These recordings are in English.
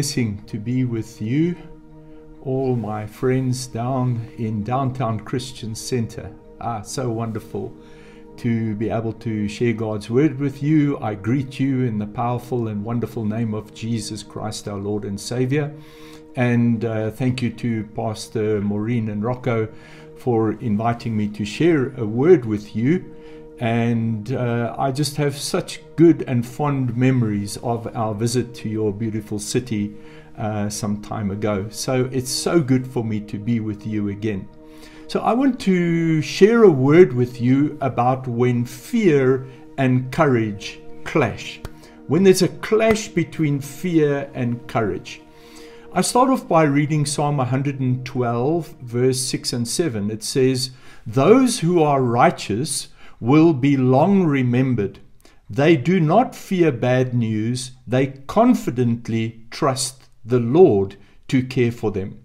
blessing to be with you, all my friends down in downtown Christian Center. Ah, so wonderful to be able to share God's word with you. I greet you in the powerful and wonderful name of Jesus Christ, our Lord and Savior. And uh, thank you to Pastor Maureen and Rocco for inviting me to share a word with you. And uh, I just have such good and fond memories of our visit to your beautiful city uh, some time ago. So it's so good for me to be with you again. So I want to share a word with you about when fear and courage clash. When there's a clash between fear and courage. I start off by reading Psalm 112, verse 6 and 7. It says, Those who are righteous will be long remembered. They do not fear bad news, they confidently trust the Lord to care for them.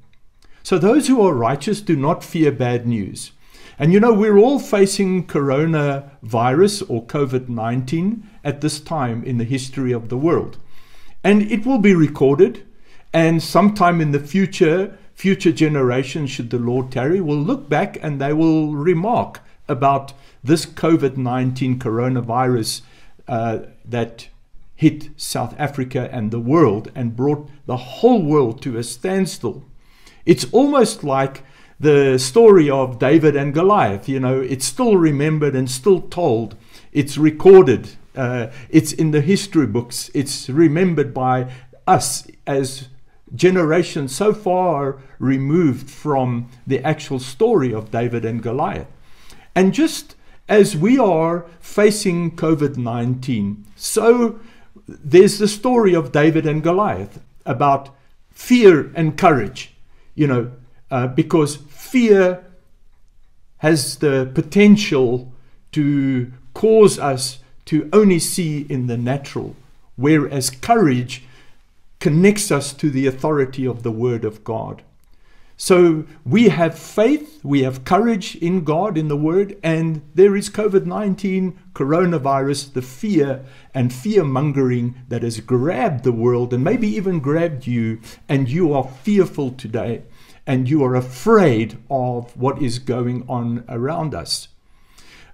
So, those who are righteous do not fear bad news. And you know, we're all facing coronavirus or COVID 19 at this time in the history of the world. And it will be recorded, and sometime in the future, future generations, should the Lord tarry, will look back and they will remark about this COVID 19 coronavirus uh, that hit South Africa and the world and brought the whole world to a standstill. It's almost like the story of David and Goliath. You know, it's still remembered and still told, it's recorded, uh, it's in the history books, it's remembered by us as generations so far removed from the actual story of David and Goliath. And just as we are facing COVID 19, so there's the story of David and Goliath about fear and courage, you know, uh, because fear has the potential to cause us to only see in the natural, whereas courage connects us to the authority of the Word of God. So we have faith, we have courage in God, in the Word, and there is COVID 19, coronavirus, the fear and fear mongering that has grabbed the world and maybe even grabbed you, and you are fearful today and you are afraid of what is going on around us.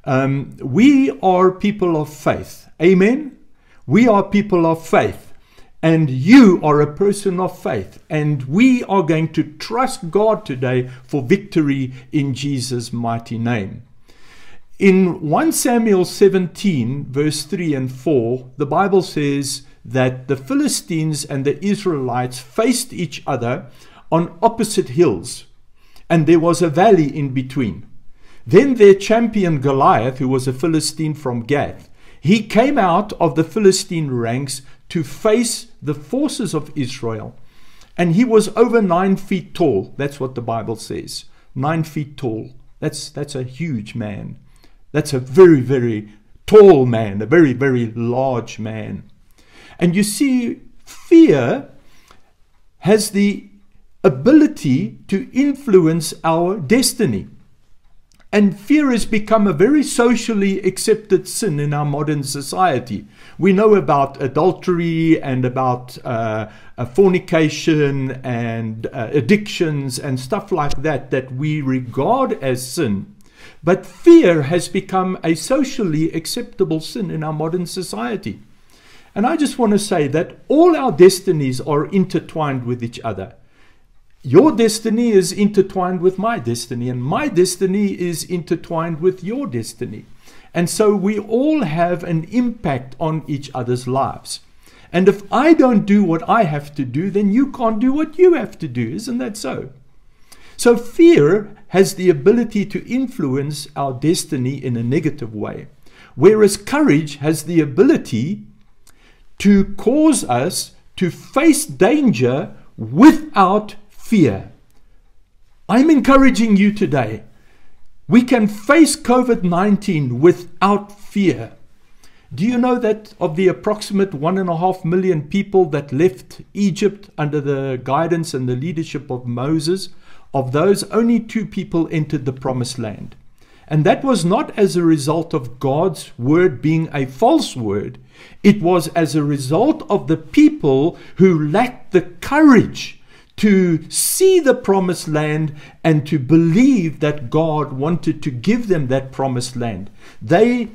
Um, we are people of faith. Amen? We are people of faith. And you are a person of faith. And we are going to trust God today for victory in Jesus' mighty name. In 1 Samuel 17, verse 3 and 4, the Bible says that the Philistines and the Israelites faced each other on opposite hills, and there was a valley in between. Then their champion Goliath, who was a Philistine from Gath, he came out of the Philistine ranks to face the forces of Israel. And he was over nine feet tall. That's what the Bible says. Nine feet tall. That's, that's a huge man. That's a very, very tall man, a very, very large man. And you see, fear has the ability to influence our destiny. And fear has become a very socially accepted sin in our modern society. We know about adultery and about uh, uh, fornication and uh, addictions and stuff like that that we regard as sin. But fear has become a socially acceptable sin in our modern society. And I just want to say that all our destinies are intertwined with each other. Your destiny is intertwined with my destiny, and my destiny is intertwined with your destiny. And so we all have an impact on each other's lives. And if I don't do what I have to do, then you can't do what you have to do. Isn't that so? So fear has the ability to influence our destiny in a negative way, whereas courage has the ability to cause us to face danger without fear. I'm encouraging you today. We can face COVID 19 without fear. Do you know that of the approximate one and a half million people that left Egypt under the guidance and the leadership of Moses, of those, only two people entered the promised land? And that was not as a result of God's word being a false word. It was as a result of the people who lacked the courage to see the promised land and to believe that God wanted to give them that promised land. They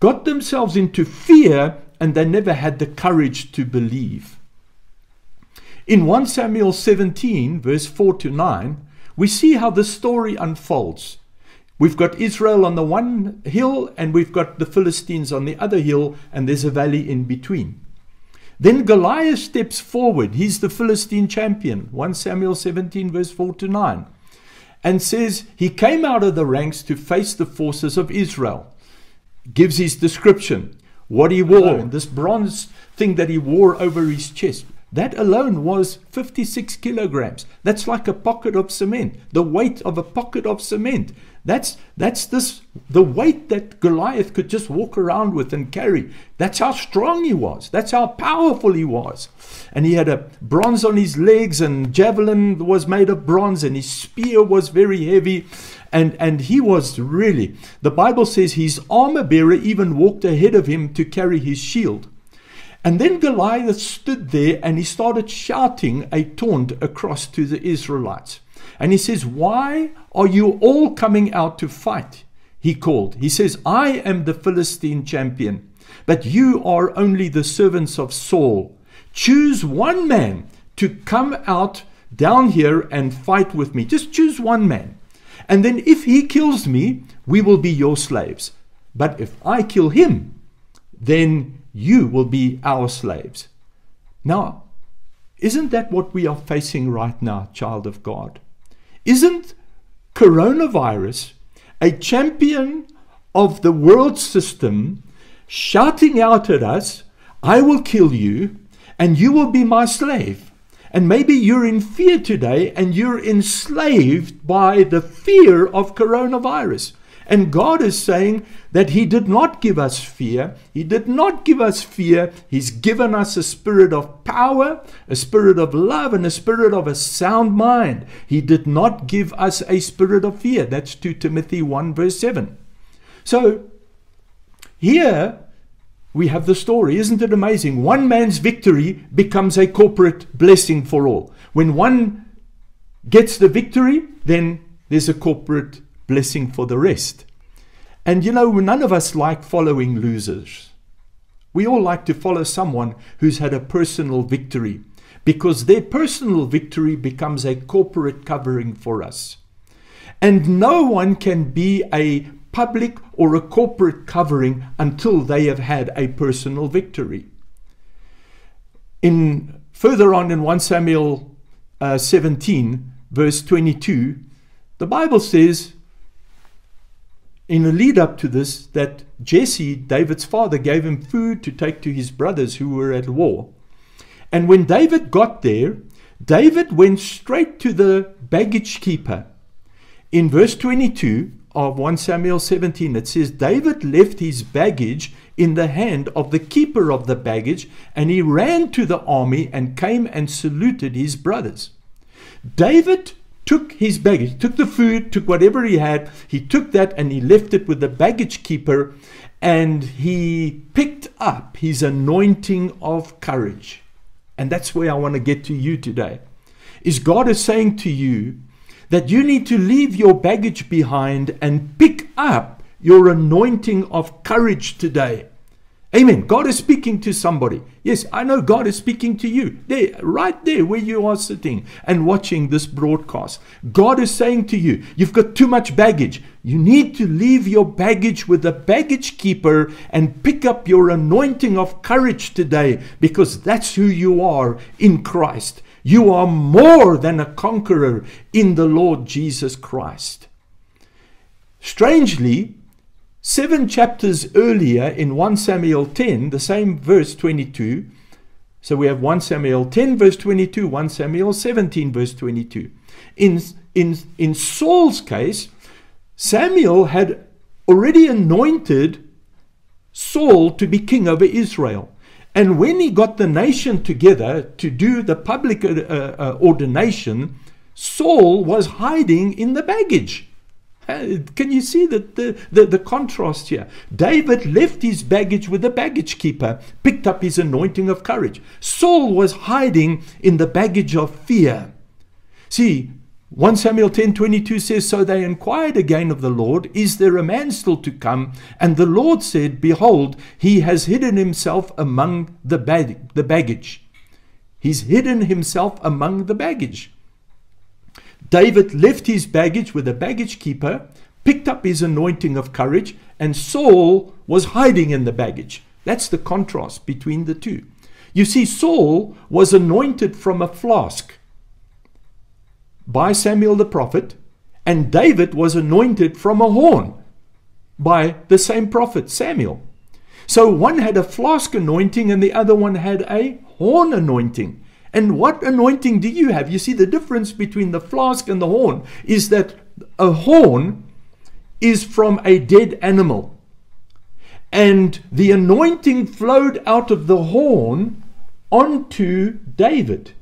got themselves into fear and they never had the courage to believe. In 1 Samuel 17, verse 4 to 9, we see how the story unfolds. We've got Israel on the one hill, and we've got the Philistines on the other hill, and there's a valley in between. Then Goliath steps forward. He's the Philistine champion. 1 Samuel 17, verse 4 to 9. And says he came out of the ranks to face the forces of Israel. Gives his description, what he wore, and this bronze thing that he wore over his chest. That alone was 56 kilograms. That's like a pocket of cement, the weight of a pocket of cement. That's that's this the weight that Goliath could just walk around with and carry. That's how strong he was. That's how powerful he was. And he had a bronze on his legs and javelin was made of bronze and his spear was very heavy. And, and he was really, the Bible says his armor bearer even walked ahead of him to carry his shield. And then Goliath stood there and he started shouting a taunt across to the Israelites. And he says, Why are you all coming out to fight? He called. He says, I am the Philistine champion, but you are only the servants of Saul. Choose one man to come out down here and fight with me. Just choose one man. And then if he kills me, we will be your slaves. But if I kill him, then you will be our slaves. Now, isn't that what we are facing right now, child of God? Isn't coronavirus a champion of the world system shouting out at us, I will kill you and you will be my slave? And maybe you're in fear today and you're enslaved by the fear of coronavirus. And God is saying that He did not give us fear. He did not give us fear. He's given us a spirit of power, a spirit of love, and a spirit of a sound mind. He did not give us a spirit of fear. That's 2 Timothy 1, verse 7. So here we have the story. Isn't it amazing? One man's victory becomes a corporate blessing for all. When one gets the victory, then there's a corporate blessing for the rest. And you know, none of us like following losers. We all like to follow someone who's had a personal victory because their personal victory becomes a corporate covering for us. And no one can be a public or a corporate covering until they have had a personal victory. In further on in 1 Samuel uh, 17 verse 22, the Bible says in the lead up to this that Jesse, David's father, gave him food to take to his brothers who were at war. And when David got there, David went straight to the baggage keeper. In verse 22 of 1 Samuel 17, it says, David left his baggage in the hand of the keeper of the baggage, and he ran to the army and came and saluted his brothers. David took his baggage, took the food, took whatever he had, he took that and he left it with the baggage keeper and he picked up his anointing of courage. And that's where I want to get to you today. Is God is saying to you that you need to leave your baggage behind and pick up your anointing of courage today. Amen. God is speaking to somebody. Yes, I know God is speaking to you. There, right there where you are sitting and watching this broadcast. God is saying to you, you've got too much baggage. You need to leave your baggage with the baggage keeper and pick up your anointing of courage today because that's who you are in Christ. You are more than a conqueror in the Lord Jesus Christ. Strangely, Seven chapters earlier in 1 Samuel 10, the same verse 22. So we have 1 Samuel 10, verse 22, 1 Samuel 17, verse 22. In, in, in Saul's case, Samuel had already anointed Saul to be king over Israel. And when he got the nation together to do the public uh, uh, ordination, Saul was hiding in the baggage. Uh, Can you see the, the, the, the contrast here? David left his baggage with the baggage keeper, picked up his anointing of courage. Saul was hiding in the baggage of fear. See, 1 Samuel 10:22 says so they inquired again of the Lord is there a man still to come and the Lord said behold he has hidden himself among the bag- the baggage he's hidden himself among the baggage David left his baggage with a baggage keeper picked up his anointing of courage and Saul was hiding in the baggage that's the contrast between the two you see Saul was anointed from a flask by Samuel the prophet, and David was anointed from a horn by the same prophet, Samuel. So one had a flask anointing and the other one had a horn anointing. And what anointing do you have? You see, the difference between the flask and the horn is that a horn is from a dead animal. And the anointing flowed out of the horn onto David.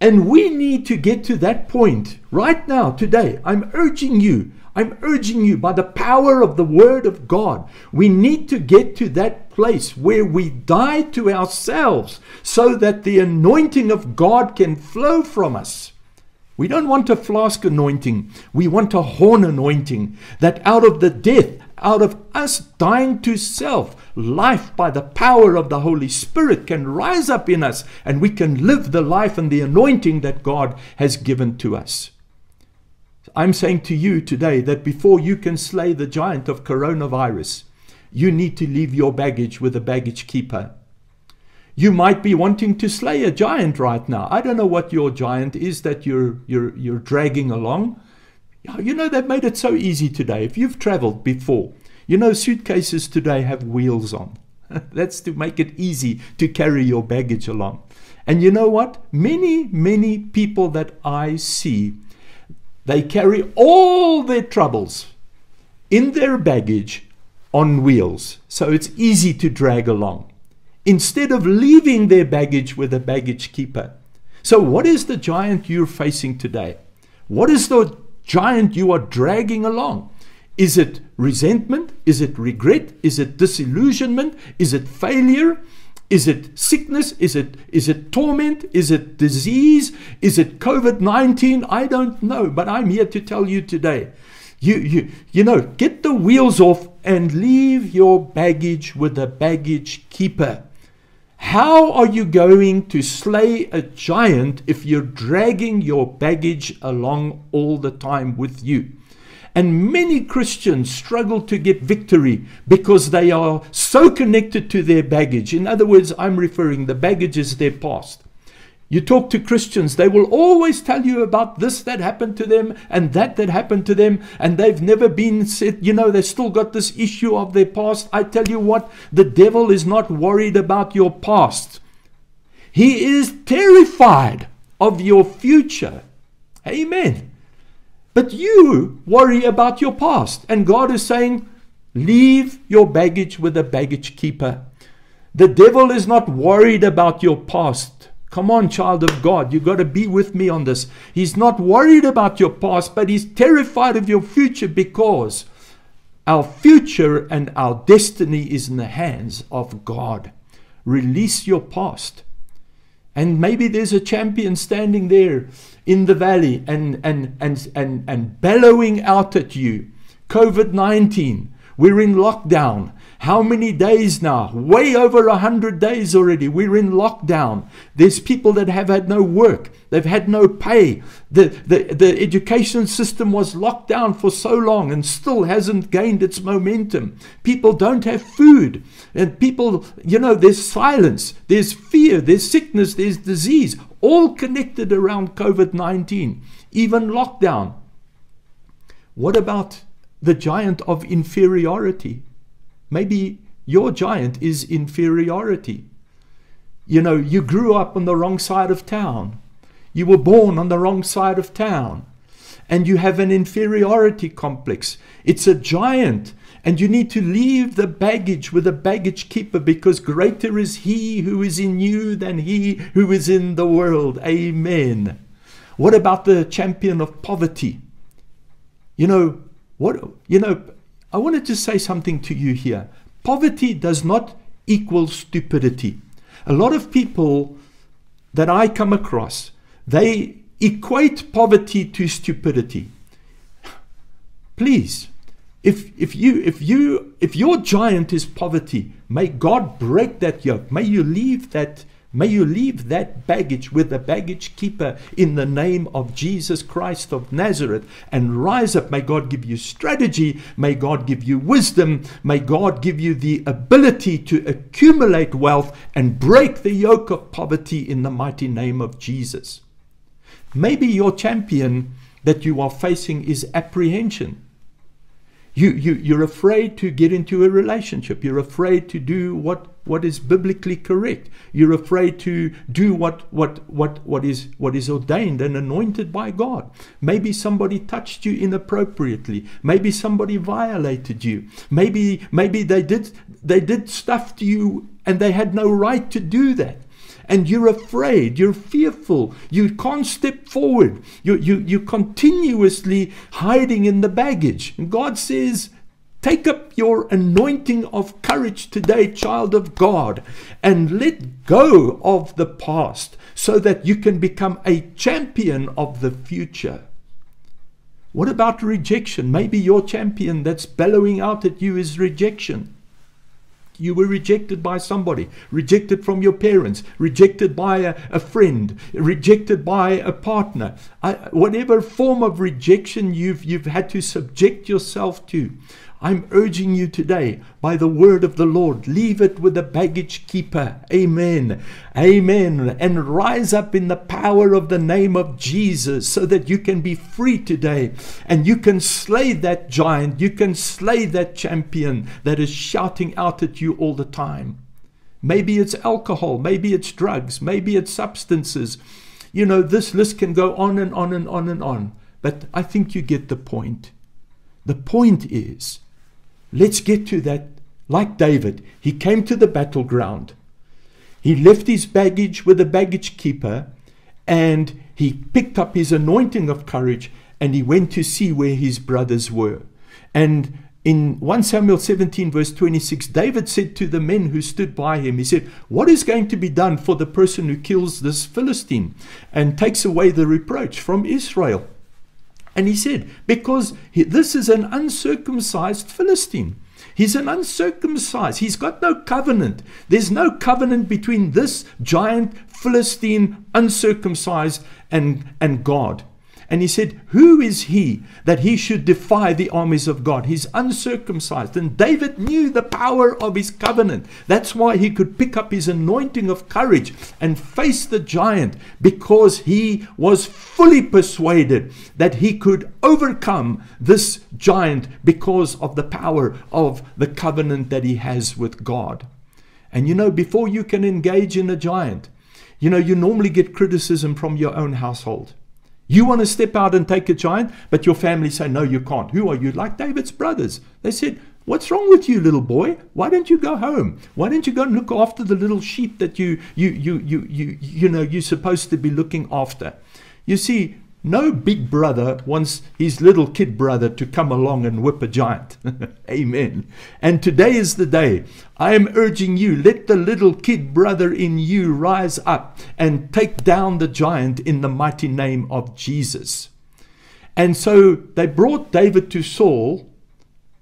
And we need to get to that point right now, today. I'm urging you, I'm urging you by the power of the Word of God. We need to get to that place where we die to ourselves so that the anointing of God can flow from us. We don't want a flask anointing. We want a horn anointing that out of the death, out of us dying to self, life by the power of the Holy Spirit can rise up in us and we can live the life and the anointing that God has given to us. I'm saying to you today that before you can slay the giant of coronavirus, you need to leave your baggage with a baggage keeper. You might be wanting to slay a giant right now. I don't know what your giant is that you're you're you're dragging along. You know they've made it so easy today. If you've traveled before, you know suitcases today have wheels on. That's to make it easy to carry your baggage along. And you know what? Many many people that I see they carry all their troubles in their baggage on wheels. So it's easy to drag along instead of leaving their baggage with a baggage keeper. So, what is the giant you're facing today? What is the giant you are dragging along? Is it resentment? Is it regret? Is it disillusionment? Is it failure? Is it sickness? Is it is it torment? Is it disease? Is it COVID-19? I don't know, but I'm here to tell you today. You you you know, get the wheels off and leave your baggage with a baggage keeper. How are you going to slay a giant if you're dragging your baggage along all the time with you? And many Christians struggle to get victory because they are so connected to their baggage. In other words, I'm referring the baggage is their past. You talk to Christians, they will always tell you about this that happened to them and that that happened to them, and they've never been said, you know, they've still got this issue of their past. I tell you what, the devil is not worried about your past, he is terrified of your future. Amen. But you worry about your past, and God is saying, leave your baggage with a baggage keeper. The devil is not worried about your past. Come on, child of God, you've got to be with me on this. He's not worried about your past, but he's terrified of your future because our future and our destiny is in the hands of God. Release your past. And maybe there's a champion standing there in the valley and, and, and, and, and bellowing out at you. COVID 19, we're in lockdown. How many days now? Way over a hundred days already. We're in lockdown. There's people that have had no work. They've had no pay. The, the, the education system was locked down for so long and still hasn't gained its momentum. People don't have food. And people, you know, there's silence, there's fear, there's sickness, there's disease, all connected around COVID 19, even lockdown. What about the giant of inferiority? Maybe your giant is inferiority. You know, you grew up on the wrong side of town. You were born on the wrong side of town. And you have an inferiority complex. It's a giant. And you need to leave the baggage with a baggage keeper because greater is he who is in you than he who is in the world. Amen. What about the champion of poverty? You know, what you know, I wanted to say something to you here. Poverty does not equal stupidity. A lot of people that I come across, they equate poverty to stupidity. Please, if if you if you if your giant is poverty, may God break that yoke. May you leave that may you leave that baggage with the baggage keeper in the name of Jesus Christ of Nazareth and rise up. May God give you strategy. May God give you wisdom. May God give you the ability to accumulate wealth and break the yoke of poverty in the mighty name of Jesus. Maybe your champion that you are facing is apprehension. You, you, you're afraid to get into a relationship. You're afraid to do what, what is biblically correct. You're afraid to do what, what, what, what, is, what is ordained and anointed by God. Maybe somebody touched you inappropriately. Maybe somebody violated you. Maybe, maybe they, did, they did stuff to you and they had no right to do that and you're afraid, you're fearful, you can't step forward, you, you, you're continuously hiding in the baggage. And God says, Take up your anointing of courage today, child of God, and let go of the past so that you can become a champion of the future. What about rejection? Maybe your champion that's bellowing out at you is rejection. You were rejected by somebody, rejected from your parents, rejected by a, a friend, rejected by a partner. I, whatever form of rejection you've, you've had to subject yourself to, I'm urging you today by the word of the Lord, leave it with the baggage keeper. Amen. Amen. And rise up in the power of the name of Jesus so that you can be free today and you can slay that giant. You can slay that champion that is shouting out at you all the time. Maybe it's alcohol, maybe it's drugs, maybe it's substances. You know, this list can go on and on and on and on. But I think you get the point. The point is, Let's get to that. Like David, he came to the battleground. He left his baggage with the baggage keeper and he picked up his anointing of courage and he went to see where his brothers were. And in 1 Samuel 17, verse 26, David said to the men who stood by him, He said, What is going to be done for the person who kills this Philistine and takes away the reproach from Israel? And he said, Because he, this is an uncircumcised Philistine. He's an uncircumcised. He's got no covenant. There's no covenant between this giant Philistine, uncircumcised, and, and God. And he said, Who is he that he should defy the armies of God? He's uncircumcised. And David knew the power of his covenant. That's why he could pick up his anointing of courage and face the giant because he was fully persuaded that he could overcome this giant because of the power of the covenant that he has with God. And you know, before you can engage in a giant, you know, you normally get criticism from your own household. You want to step out and take a giant, but your family say, No, you can't. Who are you? Like David's brothers. They said, What's wrong with you, little boy? Why don't you go home? Why don't you go and look after the little sheep that you you you you you you know you're supposed to be looking after? You see, no big brother wants his little kid brother to come along and whip a giant. Amen. And today is the day. I am urging you, let the little kid brother in you rise up and take down the giant in the mighty name of Jesus. And so they brought David to Saul,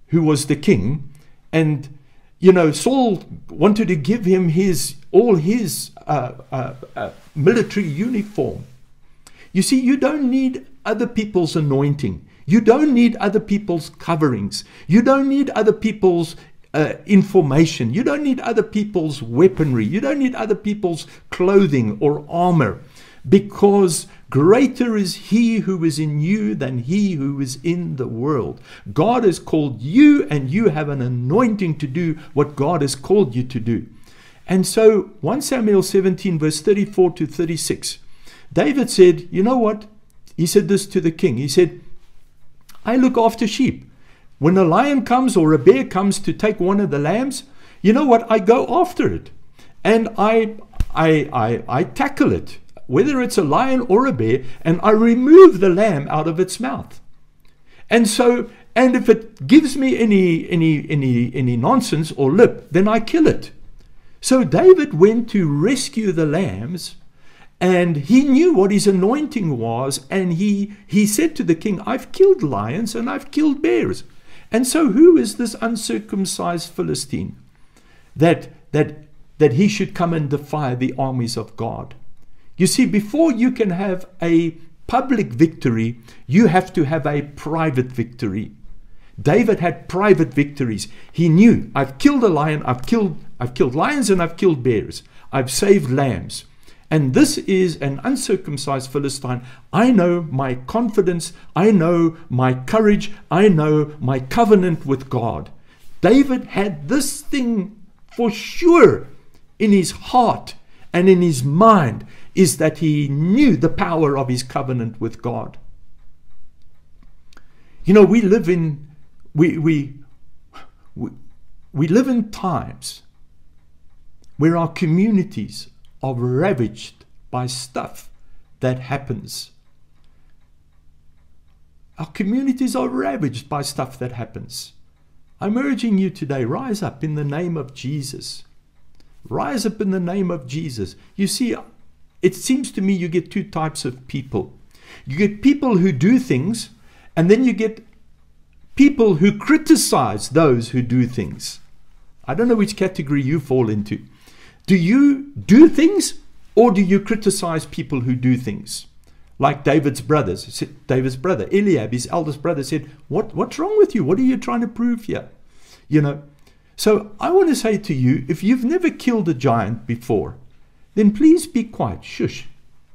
who was the king, and you know Saul wanted to give him his all his uh, uh, uh, military uniform. You see, you don't need other people's anointing. You don't need other people's coverings. You don't need other people's uh, information. You don't need other people's weaponry. You don't need other people's clothing or armor because greater is he who is in you than he who is in the world. God has called you and you have an anointing to do what God has called you to do. And so 1 Samuel 17 verse 34 to 36 David said, You know what? He said this to the king. He said, I look after sheep. When a lion comes or a bear comes to take one of the lambs, you know what? I go after it and I, I, I, I tackle it, whether it's a lion or a bear, and I remove the lamb out of its mouth. And so, and if it gives me any, any, any, any nonsense or lip, then I kill it. So David went to rescue the lambs and he knew what his anointing was and he he said to the king i've killed lions and i've killed bears. And so who is this uncircumcised philistine that that that he should come and defy the armies of god? You see before you can have a public victory you have to have a private victory. David had private victories. He knew i've killed a lion i've killed i've killed lions and i've killed bears. I've saved lambs and this is an uncircumcised Philistine. I know my confidence. I know my courage. I know my covenant with God. David had this thing for sure in his heart and in his mind is that he knew the power of his covenant with God. You know, we live in we we we, we live in times where our communities are ravaged by stuff that happens. Our communities are ravaged by stuff that happens. I'm urging you today, rise up in the name of Jesus. Rise up in the name of Jesus. You see, it seems to me you get two types of people. You get people who do things, and then you get people who criticize those who do things. I don't know which category you fall into. Do you do things or do you criticize people who do things? Like David's brothers, David's brother, Eliab, his eldest brother, said, what, What's wrong with you? What are you trying to prove here? You know, so I want to say to you if you've never killed a giant before, then please be quiet. Shush.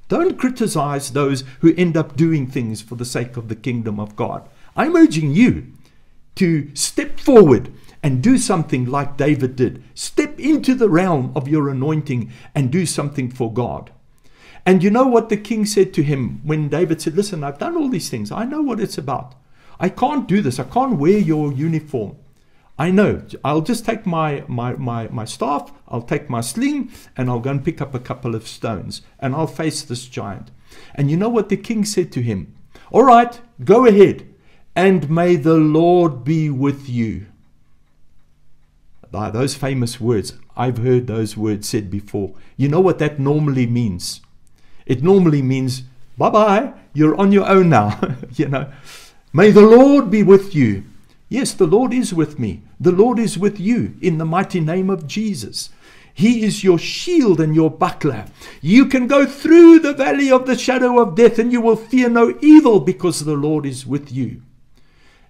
Don't criticize those who end up doing things for the sake of the kingdom of God. I'm urging you to step forward and do something like David did. Step into the realm of your anointing and do something for God. And you know what the king said to him when David said, Listen, I've done all these things. I know what it's about. I can't do this. I can't wear your uniform. I know. I'll just take my, my, my, my staff, I'll take my sling, and I'll go and pick up a couple of stones, and I'll face this giant. And you know what the king said to him? All right, go ahead, and may the Lord be with you those famous words. I've heard those words said before. You know what that normally means? It normally means, bye bye, you're on your own now. you know, may the Lord be with you. Yes, the Lord is with me. The Lord is with you in the mighty name of Jesus. He is your shield and your buckler. You can go through the valley of the shadow of death and you will fear no evil because the Lord is with you.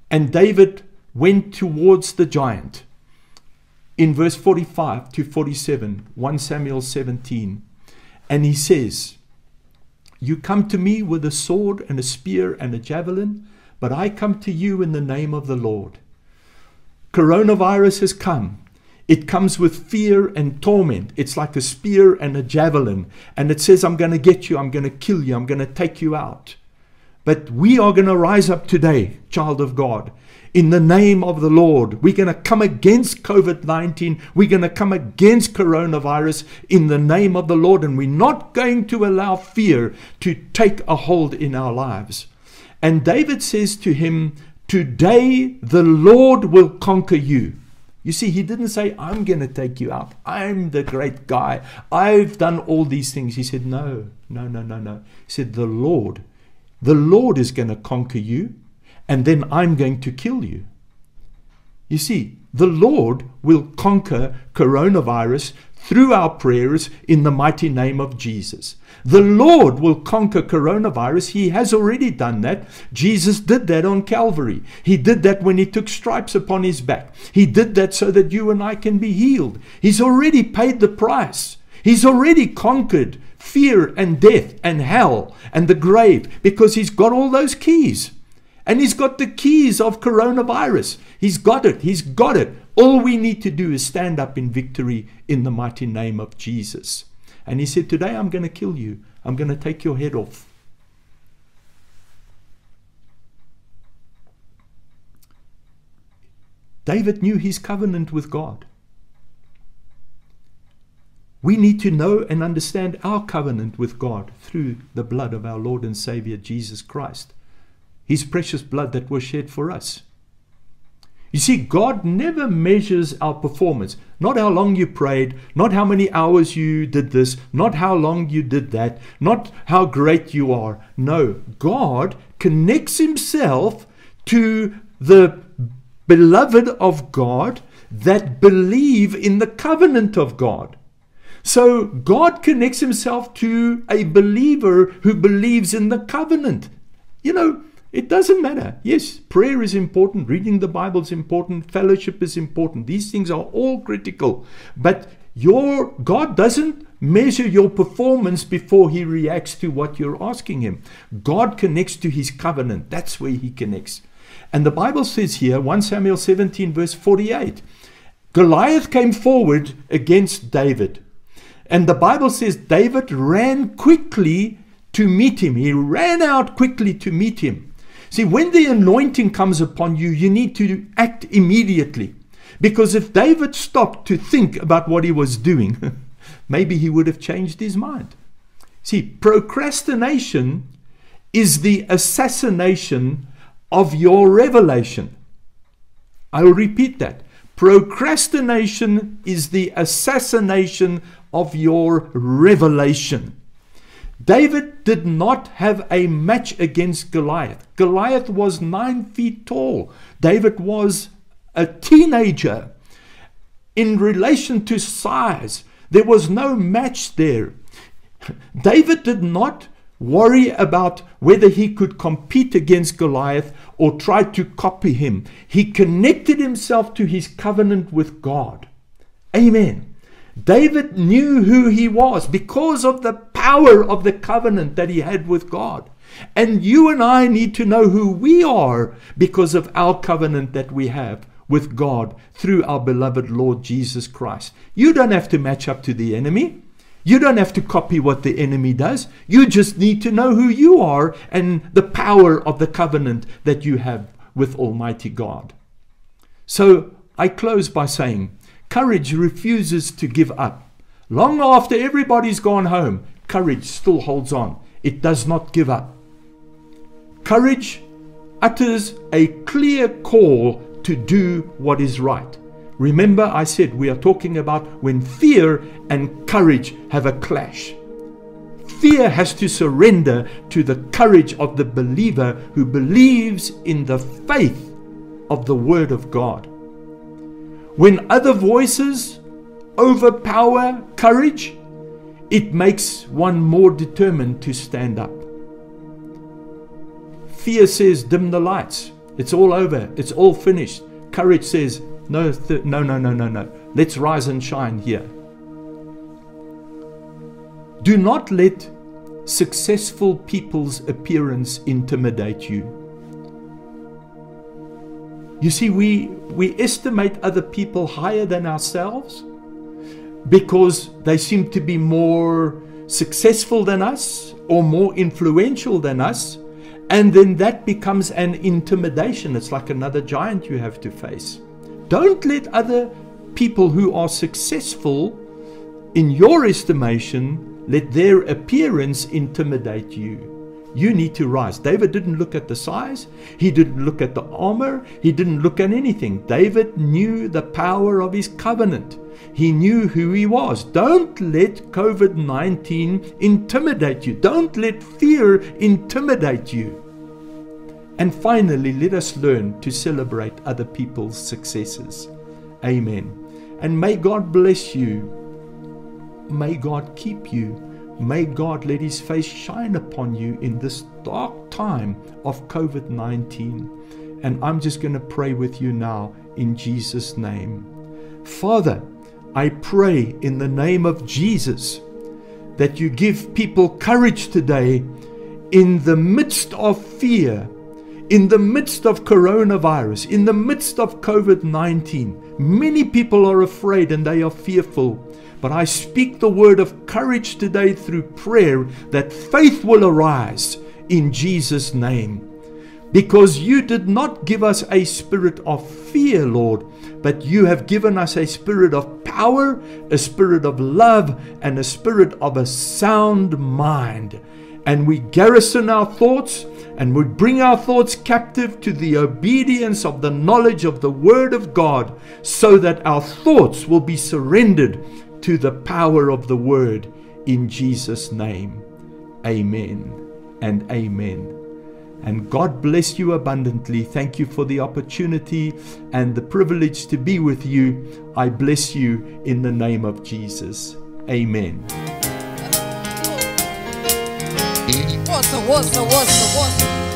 And David went towards the giant in verse 45 to 47, 1 Samuel 17. And he says, You come to me with a sword and a spear and a javelin, but I come to you in the name of the Lord. Coronavirus has come. It comes with fear and torment. It's like a spear and a javelin. And it says, I'm going to get you, I'm going to kill you, I'm going to take you out. But we are going to rise up today, child of God, in the name of the Lord. We're going to come against COVID 19. We're going to come against coronavirus in the name of the Lord. And we're not going to allow fear to take a hold in our lives. And David says to him, Today the Lord will conquer you. You see, he didn't say, I'm going to take you out. I'm the great guy. I've done all these things. He said, No, no, no, no, no. He said, The Lord, the Lord is going to conquer you and then I'm going to kill you. You see, the Lord will conquer coronavirus through our prayers in the mighty name of Jesus. The Lord will conquer coronavirus. He has already done that. Jesus did that on Calvary. He did that when he took stripes upon his back. He did that so that you and I can be healed. He's already paid the price. He's already conquered fear and death and hell and the grave because he's got all those keys. And he's got the keys of coronavirus. He's got it. He's got it. All we need to do is stand up in victory in the mighty name of Jesus. And he said, Today I'm going to kill you. I'm going to take your head off. David knew his covenant with God. We need to know and understand our covenant with God through the blood of our Lord and Savior Jesus Christ, His precious blood that was shed for us. You see, God never measures our performance. Not how long you prayed, not how many hours you did this, not how long you did that, not how great you are. No, God connects Himself to the beloved of God that believe in the covenant of God. So God connects Himself to a believer who believes in the covenant. You know, it doesn't matter. Yes, prayer is important, reading the Bible is important, fellowship is important. These things are all critical. But your God doesn't measure your performance before he reacts to what you're asking him. God connects to his covenant. That's where he connects. And the Bible says here, 1 Samuel 17, verse 48, Goliath came forward against David. And the Bible says David ran quickly to meet him. He ran out quickly to meet him. See, when the anointing comes upon you, you need to act immediately. Because if David stopped to think about what he was doing, maybe he would have changed his mind. See, procrastination is the assassination of your revelation. I will repeat that. Procrastination is the assassination of your revelation. David did not have a match against Goliath. Goliath was nine feet tall. David was a teenager. In relation to size, there was no match there. David did not worry about whether he could compete against Goliath or try to copy him. He connected himself to his covenant with God. Amen. David knew who he was because of the power of the covenant that he had with God. And you and I need to know who we are because of our covenant that we have with God through our beloved Lord Jesus Christ. You don't have to match up to the enemy. You don't have to copy what the enemy does. You just need to know who you are and the power of the covenant that you have with Almighty God. So I close by saying, Courage refuses to give up. Long after everybody's gone home, courage still holds on. It does not give up. Courage utters a clear call to do what is right. Remember, I said we are talking about when fear and courage have a clash. Fear has to surrender to the courage of the believer who believes in the faith of the Word of God. When other voices overpower courage, it makes one more determined to stand up. Fear says, dim the lights. It's all over. It's all finished. Courage says, no, no, no, no, no, no. Let's rise and shine here. Do not let successful people's appearance intimidate you. You see, we, we estimate other people higher than ourselves because they seem to be more successful than us or more influential than us. And then that becomes an intimidation. It's like another giant you have to face. Don't let other people who are successful, in your estimation, let their appearance intimidate you. You need to rise. David didn't look at the size, he didn't look at the armor, he didn't look at anything. David knew the power of his covenant. He knew who he was. Don't let COVID 19 intimidate you. Don't let fear intimidate you. And finally, let us learn to celebrate other people's successes. Amen. And may God bless you. May God keep you. May God let His face shine upon you in this dark time of COVID 19. And I'm just going to pray with you now in Jesus' name. Father, I pray in the name of Jesus that you give people courage today in the midst of fear, in the midst of coronavirus, in the midst of COVID 19. Many people are afraid and they are fearful. But I speak the word of courage today through prayer that faith will arise in Jesus' name. Because you did not give us a spirit of fear, Lord, but you have given us a spirit of power, a spirit of love, and a spirit of a sound mind. And we garrison our thoughts and we bring our thoughts captive to the obedience of the knowledge of the Word of God, so that our thoughts will be surrendered to the power of the Word in Jesus' name. Amen and amen. And God bless you abundantly. Thank you for the opportunity and the privilege to be with you. I bless you in the name of Jesus. Amen. Awesome, awesome, awesome.